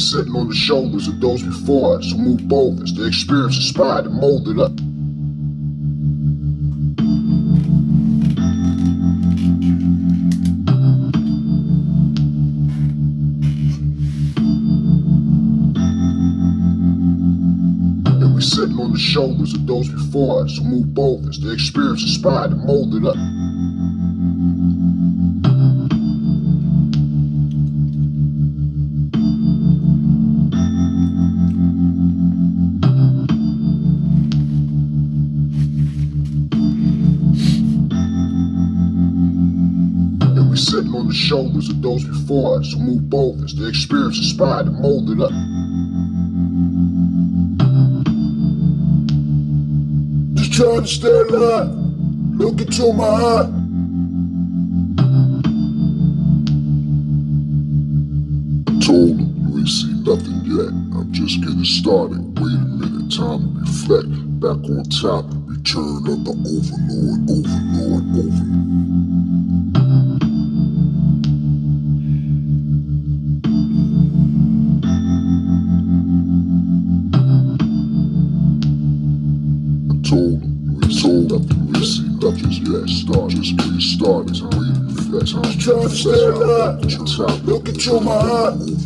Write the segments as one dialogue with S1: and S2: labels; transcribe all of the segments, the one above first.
S1: sitting on the shoulders of those before us who moved boldest. Their experience inspired and molded us. And we sitting on the shoulders of those before us who moved boldest. Their experience inspired and molded us. The of those before us who moved boldest. Their experience inspired and molded us. Just trying to stay alive. Look into my eye. I told him you ain't seen nothing yet. I'm just getting started. Wait a minute, time to reflect. Back on top, return of the overlord, overlord, overlord. Trying to on top, look into my overlord.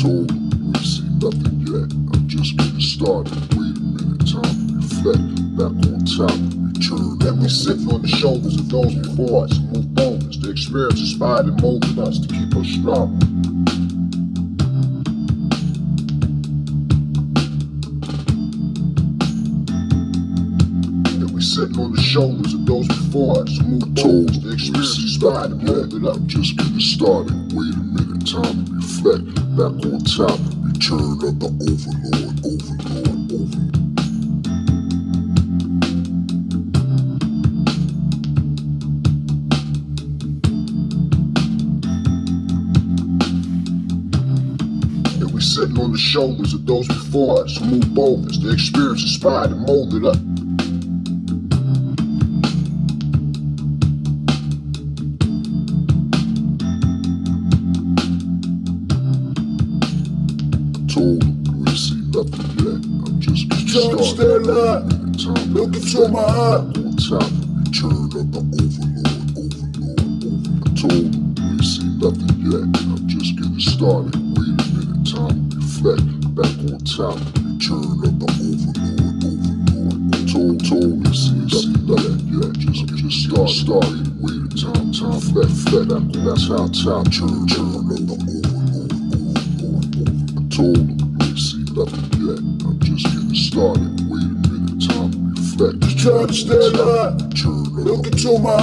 S1: told you seen nothing yet. I'm just getting started. Wait a minute, time to reflect. Back on top, return. That we sitting on the shoulders of those before us, move boldness. The experience inspired and molded us to keep us strong. Us, move boldness. The experience inspired and. I'm just getting started. Wait a minute, time to reflect. Back on top, return of the overlord, overlord, overlord. Sitting on the shoulders of those before us moved boldness. Their experience inspired and molded us.
S2: To into my eye.
S1: reflect. On top, return of the overlord, overlord, overlord. I told him you ain't seen nothing yet. I'm just getting started. Wait a minute, time to reflect. Back on top, return of the overlord, overlord. I told, told me see, see nothing yet. Just, just start, started. Wait a time, time, flex, flex. Back on top, top, turn, turn of the the
S2: my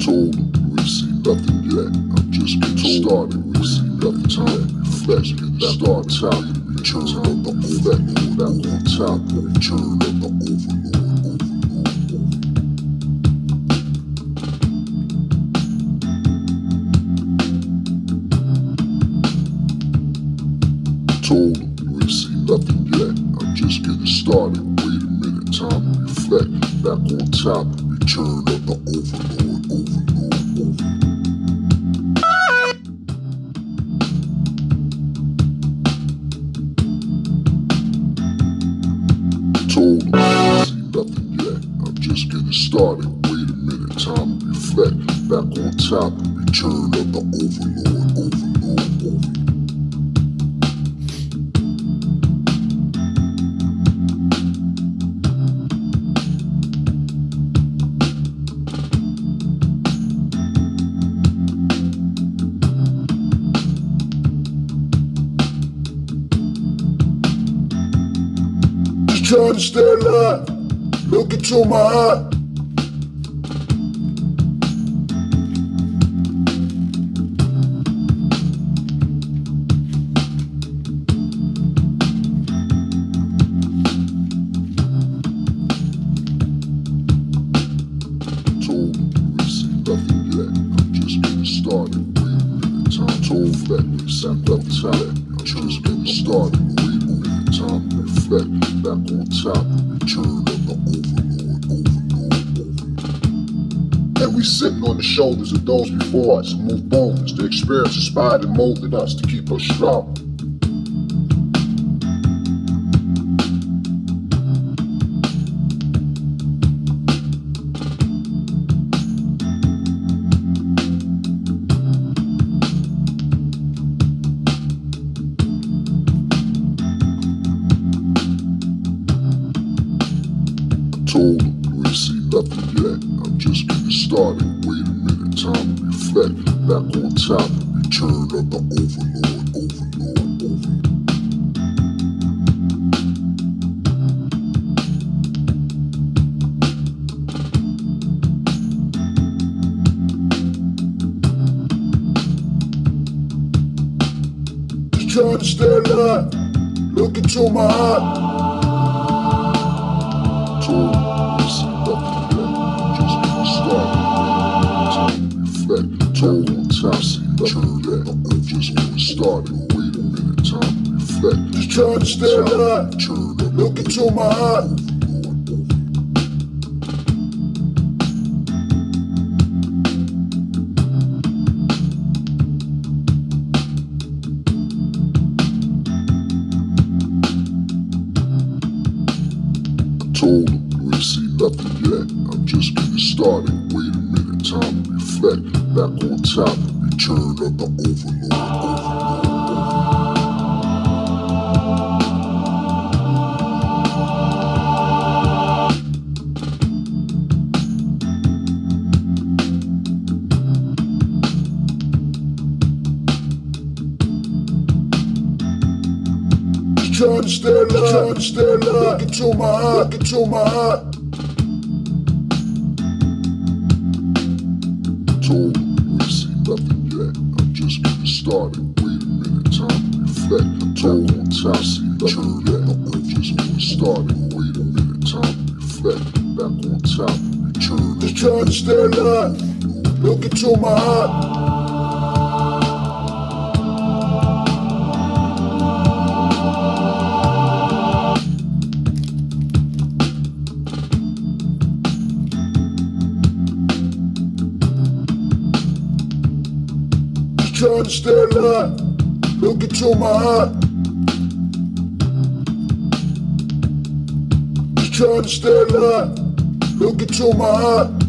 S1: told you ain't nothing yet. I'm just getting started. We seen nothing to reflect. Getting started. Time return of the overlord. Back on top. Return time reflect. Back on top, return of the overlord, overlord, overlord.
S2: Trying to stay alive. Look into my eye.
S1: Just getting started. Minute, time to reflect. Back on top, return of the overlord, overlord, overlord. And we sitting on the shoulders of those before us, move bones. The experience inspired and molded us to keep us strong. Getting started. Time to reflect. Told him, time see nothing yet. I'm just. Wait a minute, time.
S2: Just trying to.
S1: Return of
S2: Look into my eye.
S1: Return of the overlord, overlord, overlord.
S2: Just trying to. Trying to stay alive. Look into my eye. Look into my eye.
S1: See nothing yet. I'm just getting started. Wait a minute, time to reflect. Back on top, return
S2: Just trying to stay alive. Look into my. Just trying to stay alive. Look into my eye. Trying to stay. Look into my eye.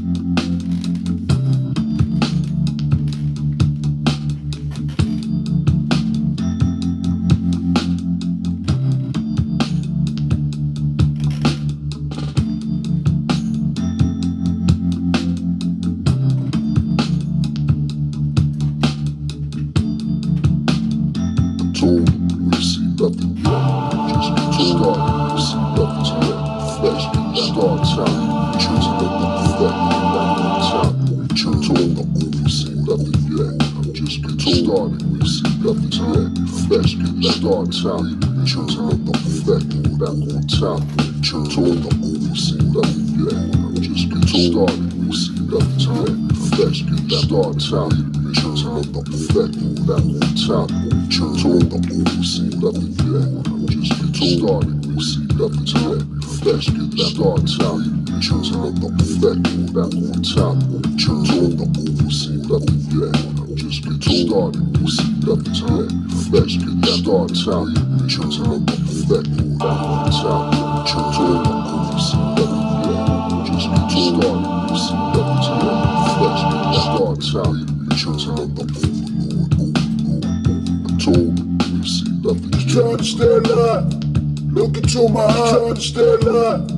S1: Told you ain't seen nothing yet. I'm just getting started. Ain't seen nothing yet. Flesh getting started. Time, return to the effect. Back on top, return told you ain't seen nothing yet. I'm just getting started. Ain't seen nothing yet. Flesh getting started. Time, return to the effect. Back on top, return told you ain't seen nothing yet. I'm just getting started. Ain't seen nothing yet. Flesh getting started. Time, return to the effect. Back on top, him, you ain't seen nothing yet. I'm just getting started. You ain't seen nothing yet. Flesh getting started. Time, return to the effect. Back on top, him, you ain't seen nothing yet. I'm just getting started. You ain't seen nothing yet. Flesh getting started. Time, return to the overlord, overlord, overlord. Told him, you ain't seen nothing
S2: Just
S1: yet.
S2: trying to stay alive. Look into my eye. Trying to stay alive.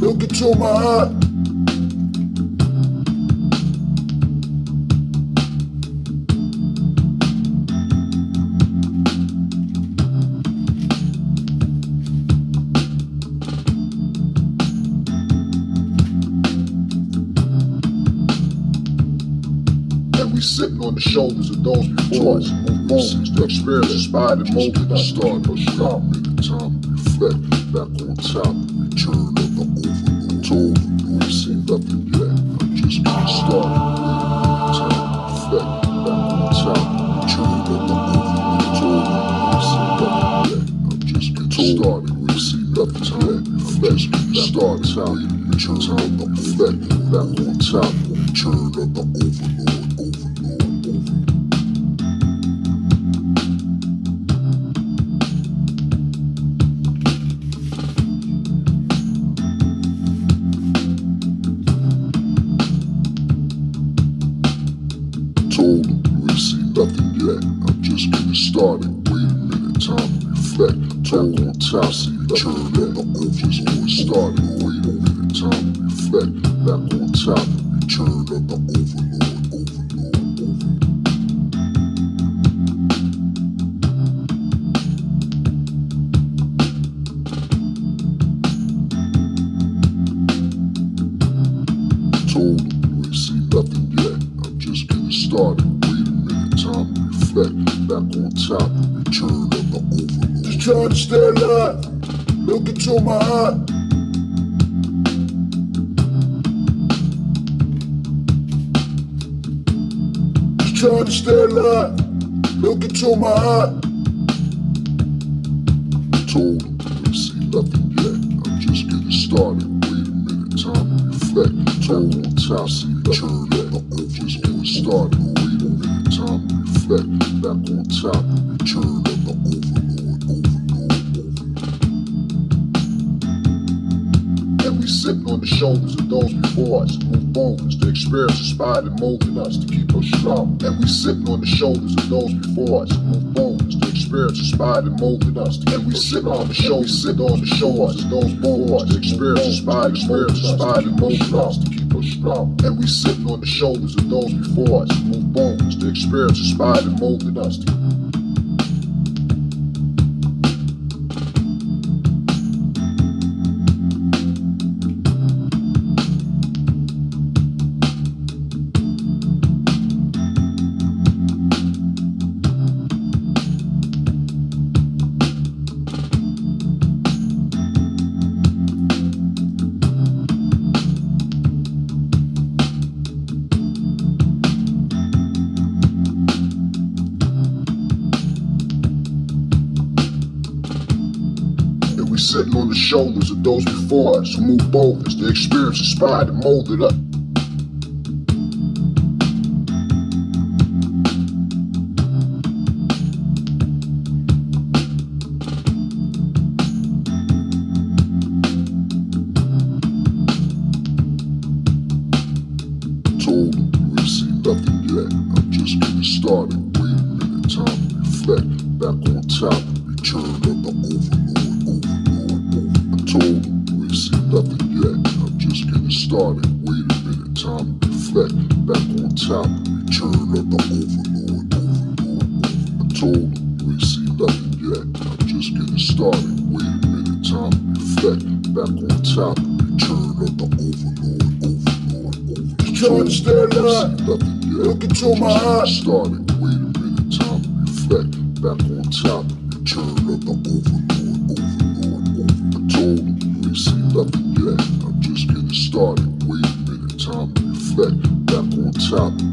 S2: Look into my
S1: we sitting on the shoulders of those before us. Move the experience inspired and molded us. Start a back, back on top. Return of the overload. Told you ain't seen nothing yet. I just can't stop. Back, back. Return
S2: of the overload. Ain't seen nothing yet. I'm just getting started. We see nothing yet. I'm just getting started. Return of the back, back on top. Return of the overload. Told on top, see turn up the earth just getting started. Wait a minute, time to reflect. Back on top, return of the overlord. Told you ain't seen nothing yet. I'm just getting started. Wait a time to reflect. Back on top, return of the overlord.
S1: Just trying to stay alive. Look into my eye. Just trying to stay alive. Look into my eye.
S2: Told him ain't seen nothing yet. I'm just getting started. Wait a minute, time to reflect. Told on top, see turn the earth just getting started. Wait a minute, time to reflect. Back on top, return the
S1: shoulders of those before us, move boldness. The experience inspired and molded us to keep us strong. And we sitting on the shoulders of those before us, move boldness. The experience inspired and molded us. And we sitting on the shoulders, sit on the shoulders of those before us. The experience inspired, experience inspired and molded us to keep us strong. And we sitting on the shoulders of those before us, move boldness. The experience inspired and molded us to who move boldness. The experience inspired and molded us. Look my eyes.
S2: Started. Wait a minute. Time to reflect. Back on top. turn of the overlord. Overlord. Overlord. I told him you ain't seen nothing yet. I'm just getting started. Wait a minute. Time to reflect. Back on top.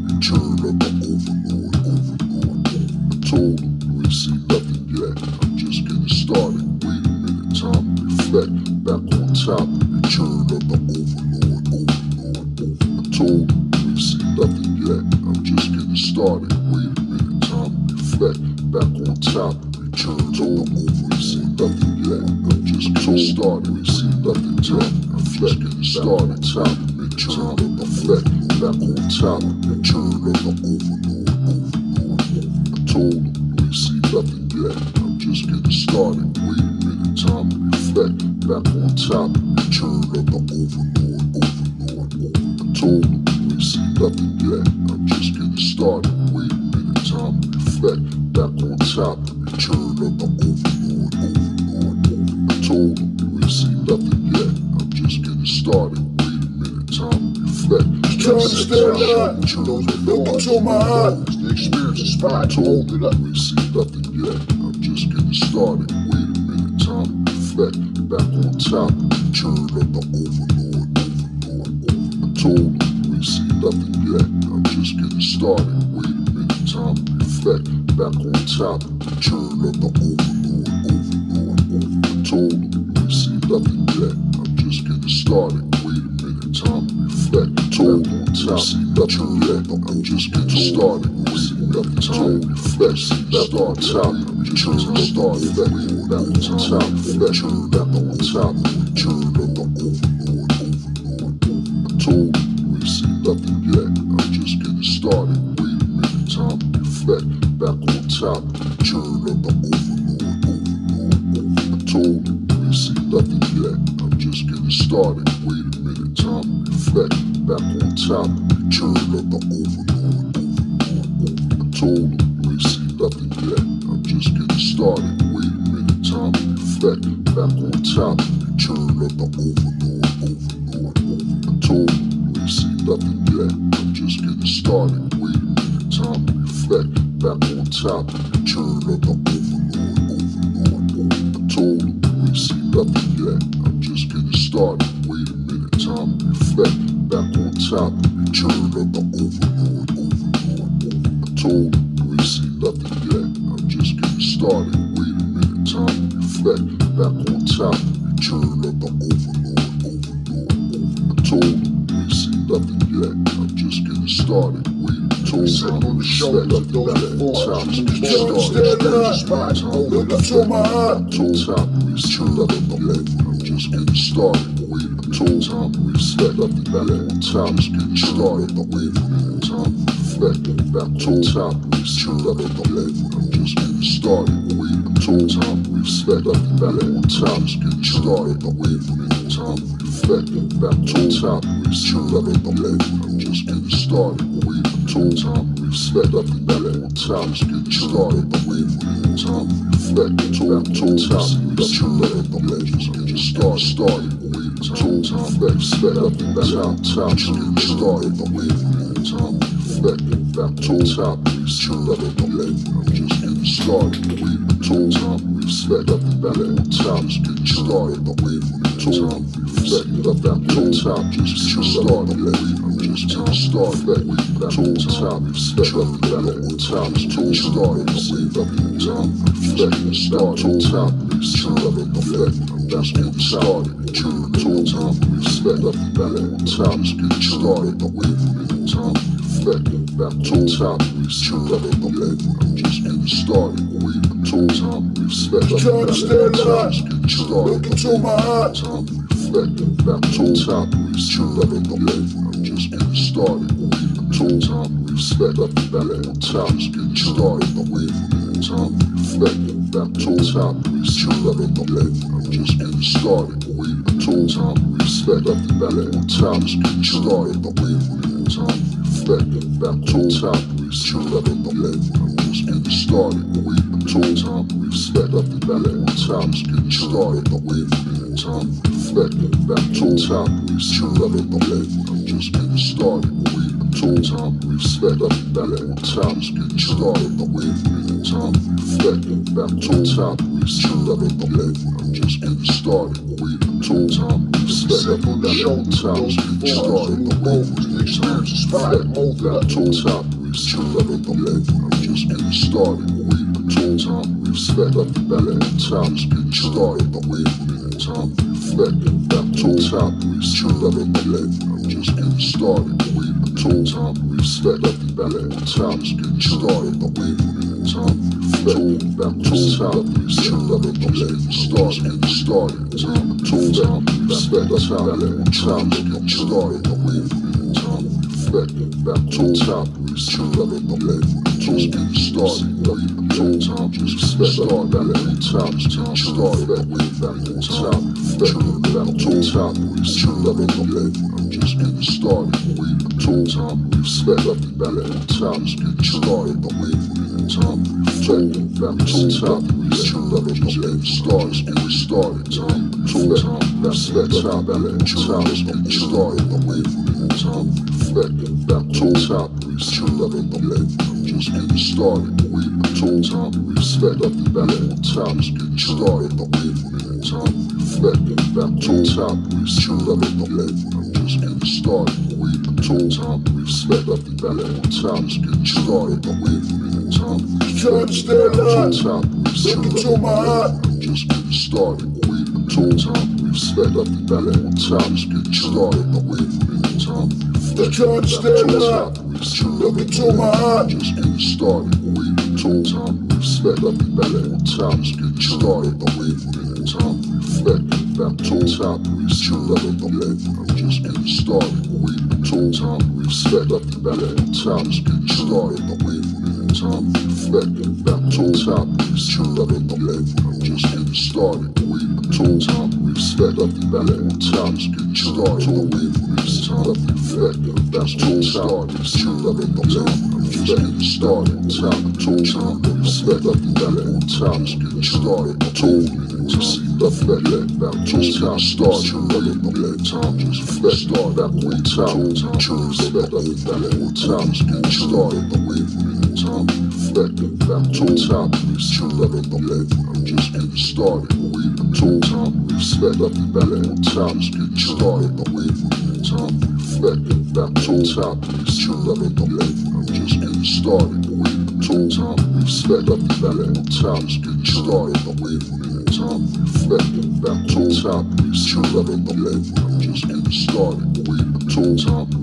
S2: Nothing yet. I'm just getting started. Wait a minute, time to reflect. Back on top, return of the overlord. Overlord. Overlord. I told him you ain't seen nothing yet. I'm just getting started. Wait a minute, time to reflect.
S1: Trying to alive.
S2: Those
S1: Look into my eyes.
S2: The experience inspired, told it up. You ain't seen nothing yet. I'm just getting started. Wait a minute, time to reflect. Back on top, return of the overlord, overlord, overlord. I told started. Wait a minute, time reflect. Back on top, return of the overlord, overlord, overlord. Told him you ain't seen nothing yet. I'm just getting
S1: started. Wait a minute, time reflect. Told on top, see nothing yet. I'm just getting started. Wait a minute, time to reflect. On top. Top. Return of the overlord, overlord. I told you, we see nothing yet. I'm just started. Wait a minute, time to reflect. Back on top. Return of the overlord, overlord. I told you, we see nothing yet. I'm just getting started. Wait a minute, time to reflect. Back on top. Return of the overlord, overlord. I told you, started. Wait a minute, time to reflect. Back on top. Return of the overlord, overlord. I told you, we see nothing yet. I'm just getting started. Wait a minute, time to reflect. Back on top. Return of the overlord, overlord. I told you, we see nothing yet. I'm just getting started. Wait a minute, time to reflect. Back on top. Return
S2: Look into my eye.
S1: told time to return nothing yet. Just getting started. Wait a minute, time to respect nothing back on. Just getting started. Wait a minute, time to reflect. Back told time to return nothing yet. I'm just getting started. Wait a minute, time to respect nothing back on time. Just getting started. Wait a minute, time to reflect. Back told time to return nothing yet. I'm just getting started. Wait a minute, told time to respect nothing back on time. Just getting started. Wait a minute, time to reflect. Told told time to return nothing yet. Just getting started. Wait a minute, told to respect nothing back on time. Just getting started. Wait a minute, time to reflect. Back told time to nothing yet. I'm just getting started. Wait a minute, told time to respect nothing back on time. Just getting started. Wait a minute, told time to reflect. Back told time just getting started. Wait a just getting started. Wait a minute, told time to respect nothing back on time. Just getting started. Wait a minute, time to reflect. Back told time to return nothing yet. I'm just getting started. Told time to respect nothing back on time. Just getting started. Wait a minute, time to reflect. Back told time to return nothing yet. I'm just getting started. Wait a told time to respect
S2: to
S1: back
S2: stay
S1: on time.
S2: alive.
S1: Started.
S2: Eye.
S1: Time to reflect. Back told to. Just getting started. Told time to nothing back on time. Just getting started. Wait a minute, time to reflect. Back told time to return nothing yet. I'm just getting started. Wait a minute, told time to nothing back on time. Just getting started. Wait a minute, time to reflect. Back told time to return nothing yet. I'm just getting started. Wait a minute, told time to nothing back on time. Just getting started. Wait a minute, time to reflect. Back told time to return nothing yet. I'm just getting started. Minute, told time to respect nothing back on time. Just getting started. Wait a minute, time reflect. Time to return nothing yet. I'm just getting started. Time to respect nothing back on time. Just getting started. Wait a minute, time reflect. Back told time return nothing yet. I'm just getting started. Wait a time to respect nothing back on time. Just getting started. Wait a minute, time reflect. Back told time to return nothing yet. I'm. Wait a minute, told time to respect nothing back on time. Just getting started. A minute, time to reflect. Back told time to return nothing yet. Started. Getting started. Time told time to respect time back on time. Just getting started. A minute, time to reflect. Back told time to return nothing yet. Just getting to respect started. Back on time. Reflect. Back told time to return nothing yet. I'm just getting started. A minute, told time to respect nothing back on time. To reflect. To return nothing just getting started. Just getting started. Time to respect time back on time. Just getting started. A minute, time to reflect. To. I'm just getting started. Wait a minute, told time to respect nothing back on time. Just getting started. Wait a minute, time to reflect. Back told time to return nothing yet. I'm just getting started. Wait a minute, told time to respect nothing back on time. Just getting started. Wait a minute, time to
S2: to
S1: reflect.
S2: alive.
S1: Told time to return
S2: Look
S1: yet.
S2: eye.
S1: I'm just getting started. Wait a minute,
S3: tool time, respect up the belly on time, just get started, away from it time.
S2: to reflect Just trying to stand up, look into my eyes.
S3: Just get started, from tool time, respect up the belly on time, just get started, away from it time. Reflect that tool time, respect up the belly, I'm just getting started, from tool time, respect up the belly on time, just get started, away from it time. Reflect that tool time, respect up the belly, I'm just getting started, from tool time, respect up the belly on time, just get started, away from this getting started, time, tool time, respect up the belly time, just get started, tool, to see the belly, that tool time, start, belly, belly, time, just reflect, start, that way, time, time, respect up the started, away from I'm just getting started, started, it, time, reflect, that tool time, respect up the belly, I'm just getting started, away from respect up the belly on time, just get started, away from it, time, reflect, that tool time, respect up the belly, I'm just getting started, away from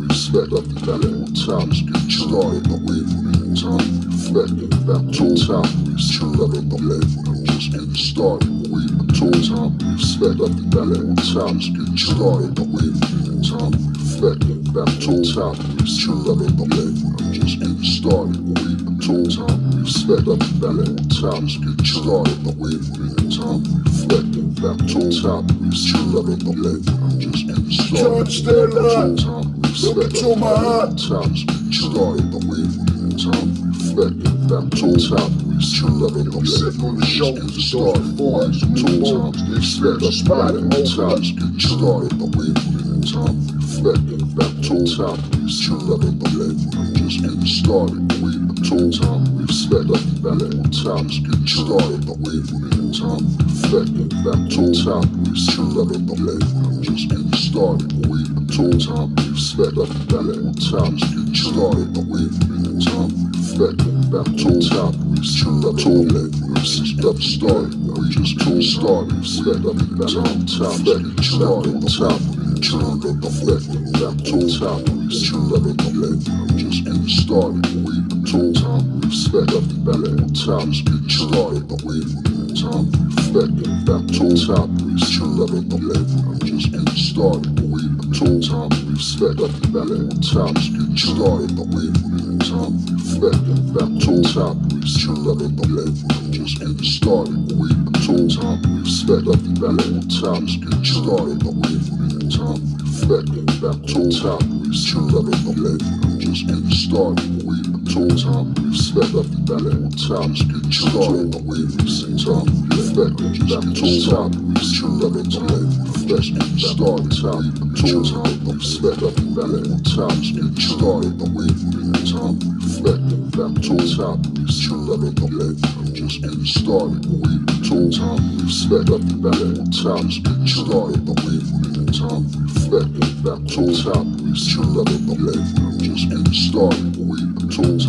S3: respect up the belly on time, just get started, away from it, time, reflect, that tool time, respect up the belly, I'm just getting started, away tool time, respect up the belly on time, just get started, away from it, time, reflect, that tool time, respect up the belly, I'm just getting started, away from tool time, respect up the belly on just get started, away from it, time, reflect, that tool time, respect up the belly, I'm just getting started,
S2: stand
S3: that tool
S2: up.
S3: time,
S2: Look
S3: respect up the
S2: eyes.
S3: time, just get started, away from it, time, reflect, that tool time, respect up the belly,
S1: Sitting on the shoulders of those before us,
S3: Tool
S1: move
S3: time,
S1: on, the
S3: respect
S1: experience,
S3: up
S1: spot
S3: the
S1: and
S3: belly,
S1: open
S3: time,
S1: up.
S3: just get started, away from it, time, reflect, that tool time, respect up the belly, I'm just getting started, away from tool time, up the belly, time, just get started, away from it, time, reflect, that tool time, respect up the belly, I'm just getting started, away from tool time, up the belly, time, just get started, away from it, time, reflect, that tool time, respect up the belly, just get started, I'm just tool started, respect up the belly, time, just get started, time, Turn up the fleck, that tool time, respect up the I'm just getting started, from tool time, respect up the belly, time, just get started, away from it, time, reflect, that tool time, respect up the I'm just getting started, from tool time, respect up the belly, time, just get started, away from it, time, reflect, that tool time, respect up the belly, I'm just getting started, from tool time, respect up the belly, time, just get started, away from it, time, reflect, that tool time, respect up the belly, I'm just getting started, from tool time, respect up the belly, time, just get started, away from it, time, reflect, that tool time, respect up the belly, I'm just getting started, time, tool time, respect up the belly, time, just get started, away it, time, reflect, tool time, respect up the I'm just getting started, away from respect up the belly, time, just get started, away it, time, reflect, that tool time, up the belly, I'm just getting started, away from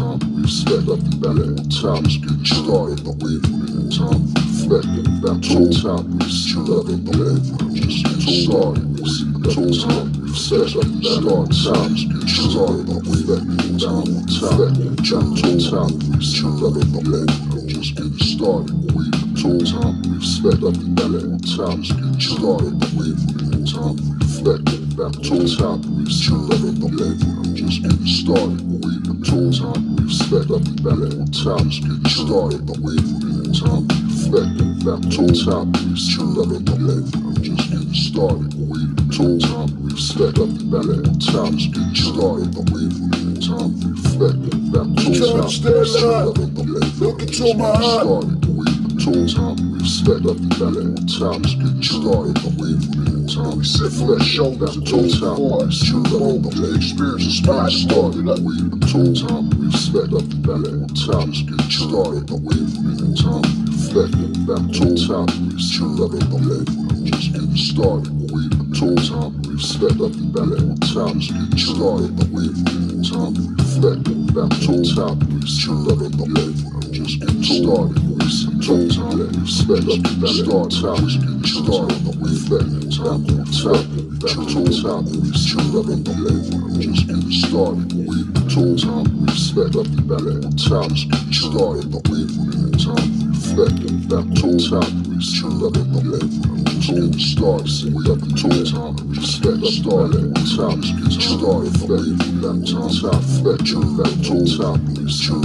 S3: respect up the belly, time, just get started, away it, time, reflect, that tool time, respect up the belly, I'm just started, away from tool time, respect up the belly, time, just get started, away from it, time, time, jump tool time, respect up the belly, I'm just getting started, away from tool time, respect up the belly, time, just get started, away from it, time, reflect, that tool time, respect up the belly, I'm just getting started, away from tool time, respect up the belly, time, just get started, away from it, time, reflect, that time, respect up the belly, I'm just getting started, from tool time, respect up the belly, time, just get started, away from it, time, reflect, that time, respect up the belly,
S2: Look into my eyes.
S3: started, away from tool time, respect up the belly, time, just get started, away from it, time,
S1: Sitting on the shoulders those before us, move on, the experience, spot and open up.
S3: away from tool time, respect up the belly, time, just get started, away from it, time, reflect, that tool time, respect up the belly, I'm just getting started, from tool time,
S2: reflect, nothing better. Time to get started, away from it. Time to reflect, back to time to return, never the life. I'm just getting started. Listen to time to reflect, nothing better. Start time to get started, away from it. Time to time, back to time to return, never the life. I'm just getting started. Away from time to respect, nothing better. Time to get started, away from it. Time to reflect, back to time return, life. I'm just getting started. We up until time to respect, started. Time to get started, away from that time. Time to reflect, back to time return,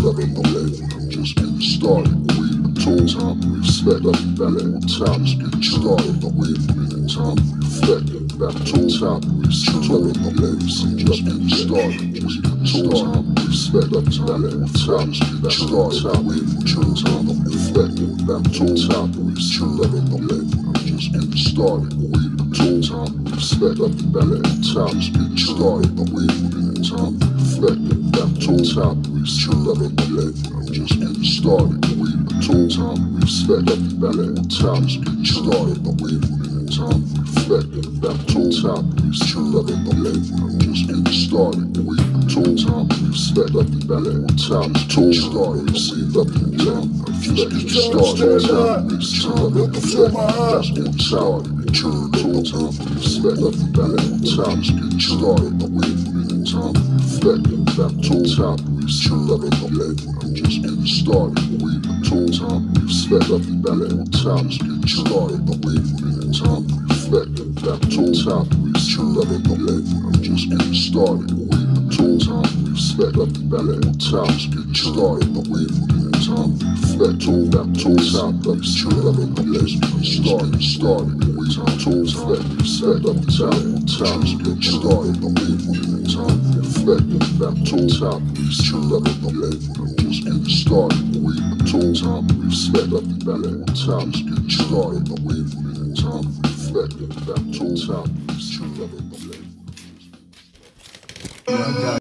S2: life. I'm just getting started. We until time to respect, nothing better. Time to get started, away from it. Time to reflect, back to time return, life. I'm just getting started. We until time to respect, nothing better. Time to get started, away from it. Time to reflect, back to time to return, never the life. I'm just getting started. We until time respect, nothing better. Time to get started, away from it. Time to reflect, back to time to return, never the life. I'm just getting started. We until time respect, nothing better. Time to get started, away from it. Time to reflect, back to time to return, never the life. I'm just getting started. We until time to respect, nothing better. Time to get started, see nothing down. Just getting started. Time to return, never the life. That's what time return, until time respect, nothing better. Time to get started, away from it. Time to reflect, back to time to return, never the. I'm just getting started. We until time to respect, nothing better. Time to get started, away from it. Time to reflect, back to time to return, never the. I'm just getting started. We until time to respect, nothing better. Time to get started, away from it. Time reflect, back to time to return, never the life. I'm started, started. We time to reflect, respect, nothing better. Time to get started, away from it. Time reflect, back to time to return, never the life. I'm just getting started. We until time to respect, nothing better. Time to get started, away from it. Time reflect, back to time to return, never the life.